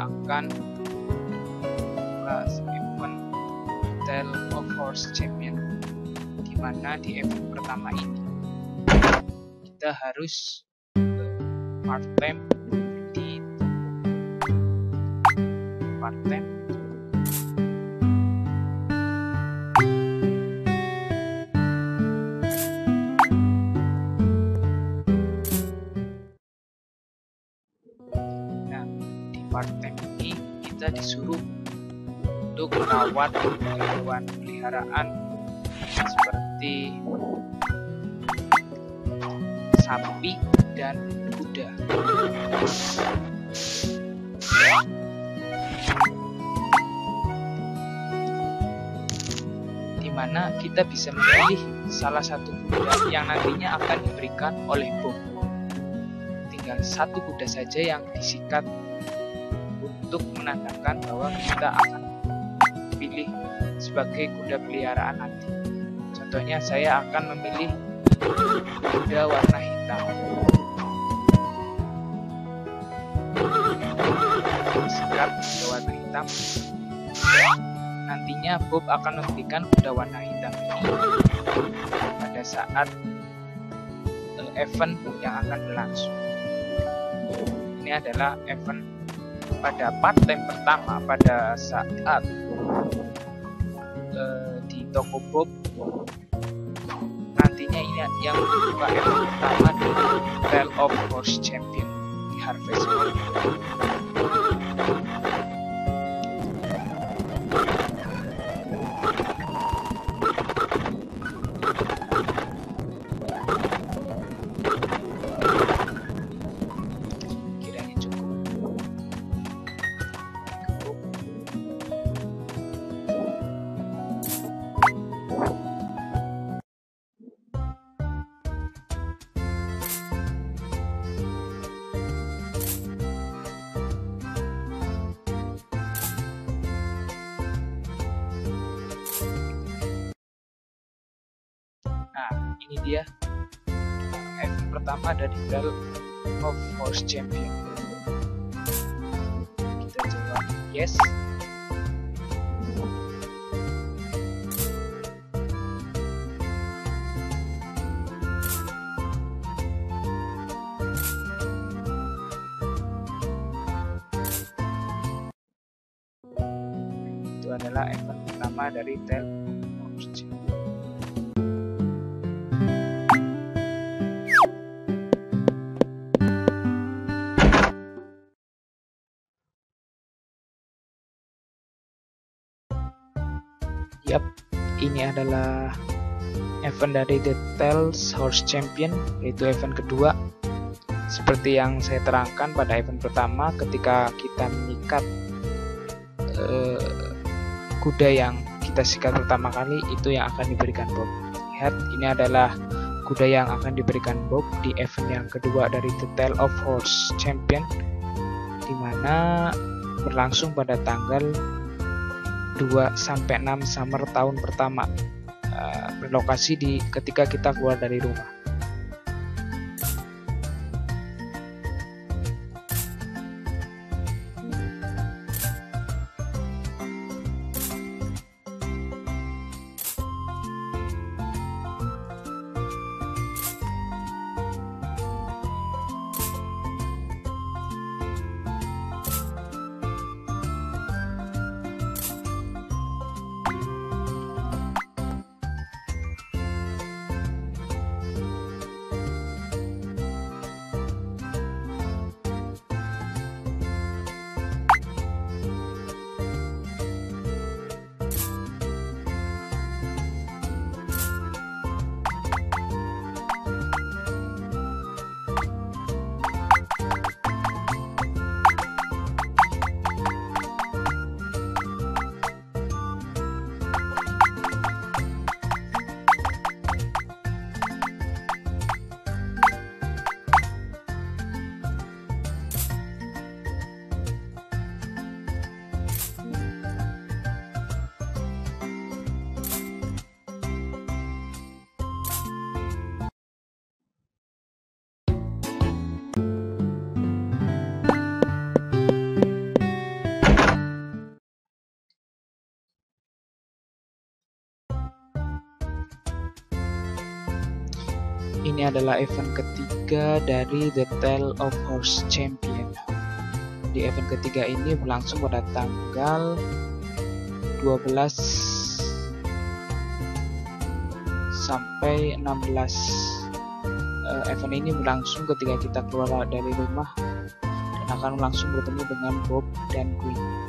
akan bahas event Tale of Horse Champion di mana di event pertama ini kita harus part time di part time di part time ini kita disuruh untuk merawat hewan peliharaan seperti sapi dan kuda. Di mana kita bisa memilih salah satu kuda yang nantinya akan diberikan oleh Bob. Tinggal satu kuda saja yang disikat untuk menandakan bahwa kita akan pilih sebagai kuda peliharaan nanti. Contohnya saya akan memilih kuda warna hitam. Sikat kuda warna hitam. Nantinya Bob akan memberikan kuda warna hitam ini pada saat event yang akan berlangsung. Ini adalah event pada part time pertama pada saat uh, di Bob nantinya ini yang event pertama di Battle of Horse Champion di Harvest Moon. Ini dia event pertama dari Battle of Horse Champion. Kita jawab yes. Itu adalah event pertama dari Battle of adalah event dari The Tales Horse Champion, yaitu event kedua. Seperti yang saya terangkan pada event pertama, ketika kita menyikat eh, kuda yang kita sikat pertama kali, itu yang akan diberikan Bob. Lihat, ini adalah kuda yang akan diberikan Bob di event yang kedua dari The Tale of Horse Champion, di mana berlangsung pada tanggal 2 sampai 6 summer tahun pertama uh, berlokasi di ketika kita keluar dari rumah. Ini adalah event ketiga dari The Tale of Horse Champion. Di event ketiga ini berlangsung pada tanggal 12 sampai 16 uh, event ini berlangsung ketika kita keluar dari rumah dan akan langsung bertemu dengan Bob dan Queen.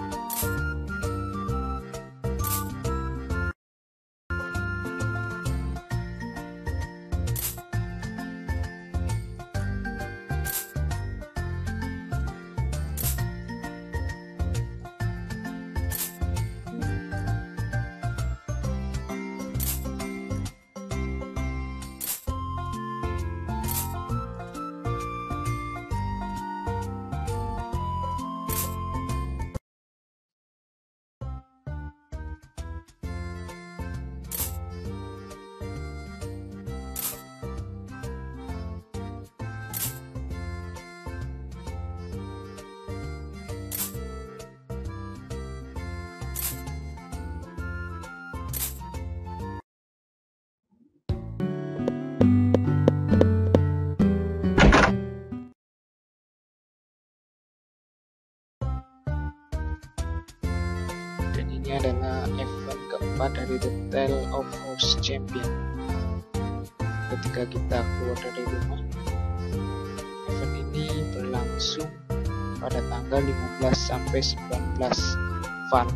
Keempat dari The Tale of Horse Champion. Ketika kita keluar dari rumah event ini berlangsung pada tanggal 15 sampai 19 Fun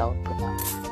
tahun pertama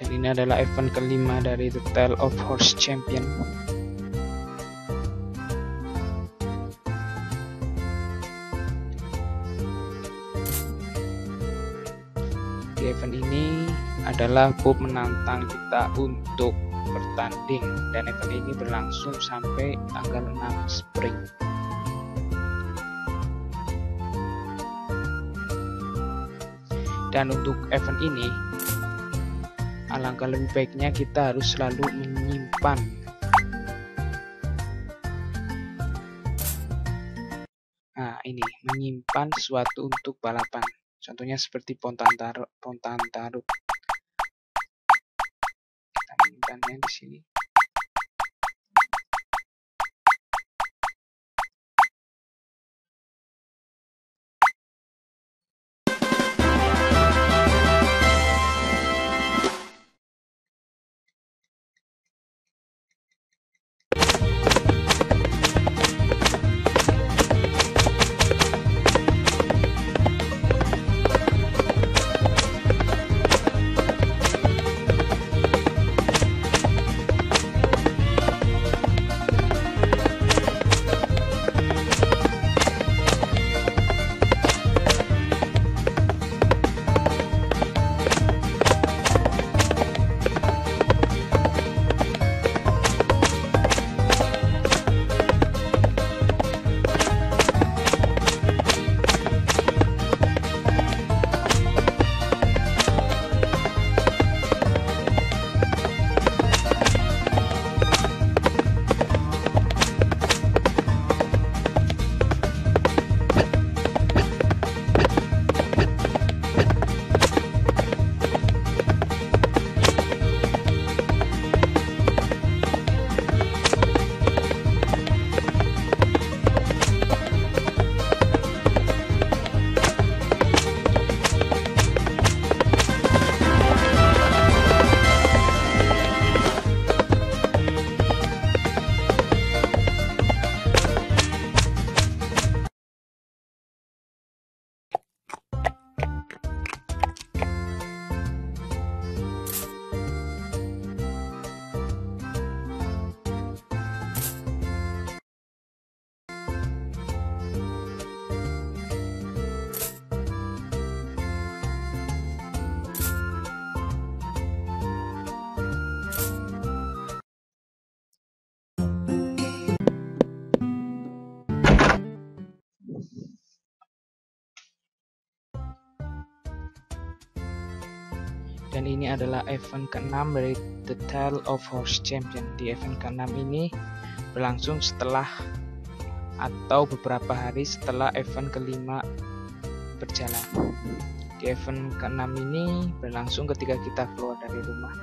dan ini adalah event kelima dari The Tale of Horse Champion. Di event ini adalah Bob menantang kita untuk bertanding. Dan event ini berlangsung sampai tanggal 6 Spring. Dan untuk event ini alangkah lebih baiknya kita harus selalu menyimpan. Nah ini menyimpan sesuatu untuk balapan. Contohnya seperti pontan tarut pontan tarut kita menyimpannya di sini dan ini adalah event ke-6 dari The Tale of Horse Champion. Di event ke-6 ini berlangsung setelah atau beberapa hari setelah event kelima berjalan. Di event ke-6 ini berlangsung ketika kita keluar dari rumah.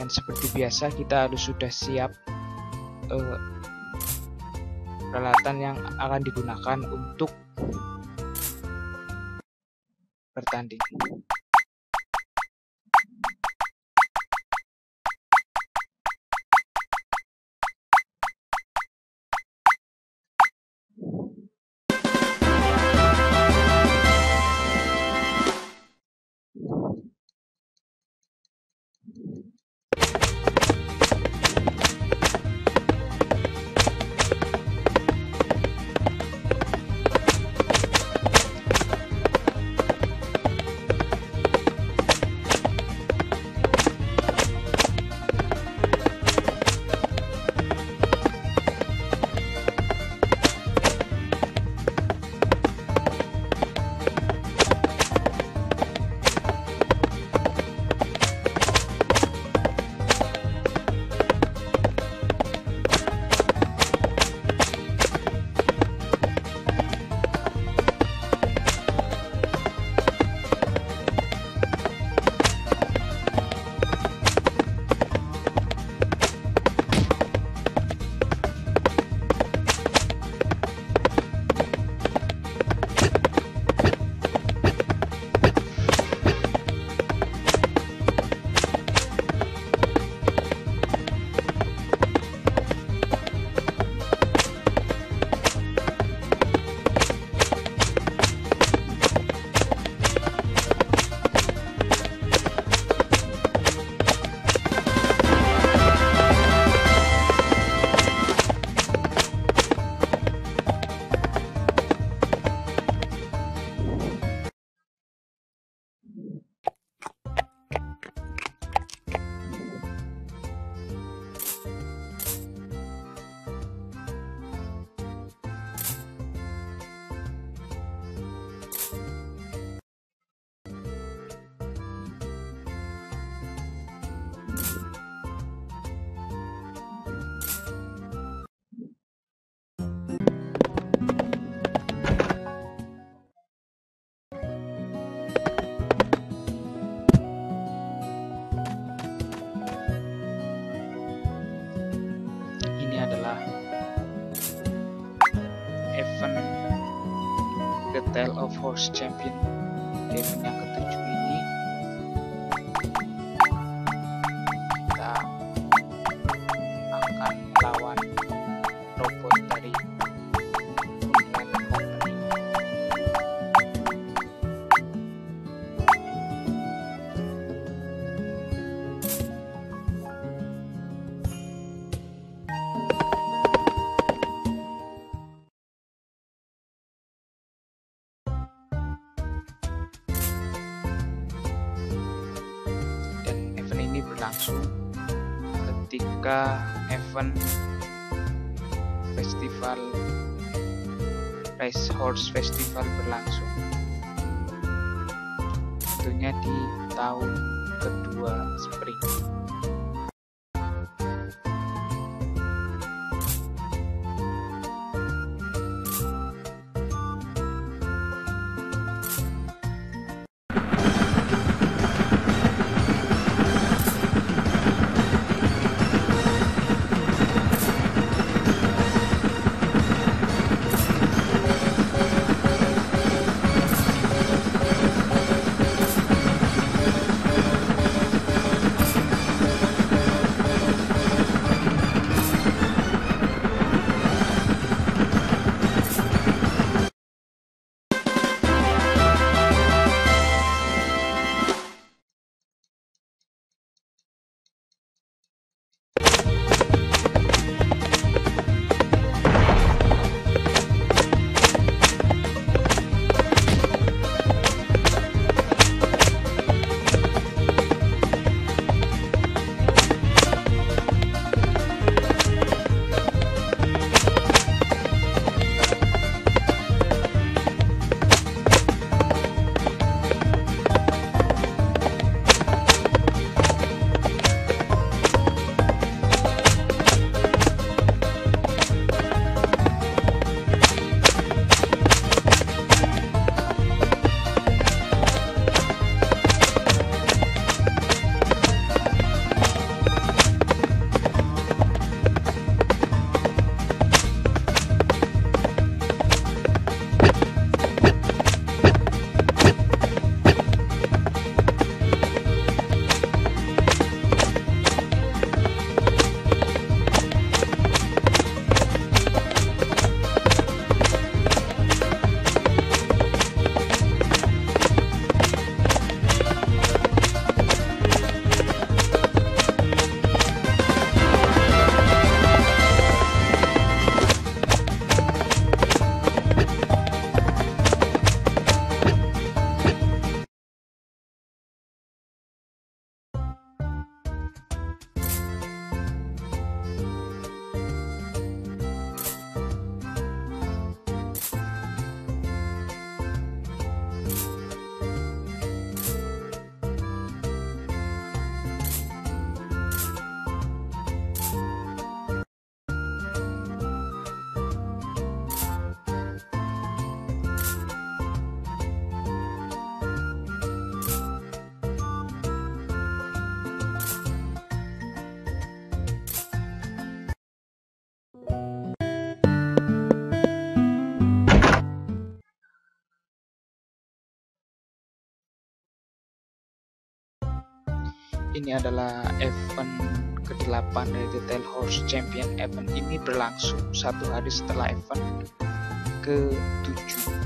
Dan seperti biasa kita harus sudah siap uh, peralatan yang akan digunakan untuk bertanding. Tale of Horse Champion ketika event festival Race Horse Festival berlangsung. Tentunya di tahun kedua spring ini adalah event ke-8 dari The Tail Horse Champion. Event ini berlangsung satu hari setelah event ke-7